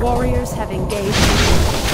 Warriors have engaged.